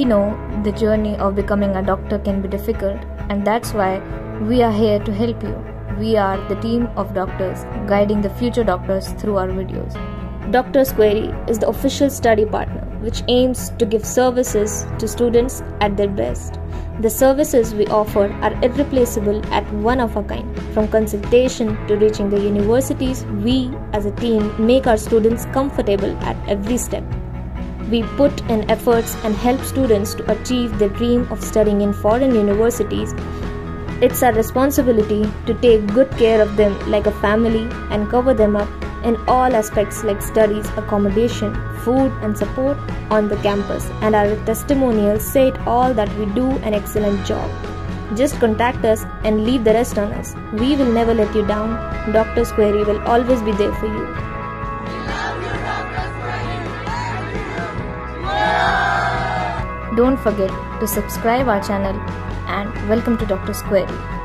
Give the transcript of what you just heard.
We know the journey of becoming a doctor can be difficult, and that's why we are here to help you. We are the team of doctors guiding the future doctors through our videos. Doctor's Query is the official study partner which aims to give services to students at their best. The services we offer are irreplaceable at one of a kind. From consultation to reaching the universities, we as a team make our students comfortable at every step. We put in efforts and help students to achieve their dream of studying in foreign universities. It's our responsibility to take good care of them like a family and cover them up in all aspects like studies, accommodation, food, and support on the campus. And our testimonials say it all that we do an excellent job. Just contact us and leave the rest on us. We will never let you down. Dr. Query will always be there for you. Don't forget to subscribe our channel and welcome to Dr. Query.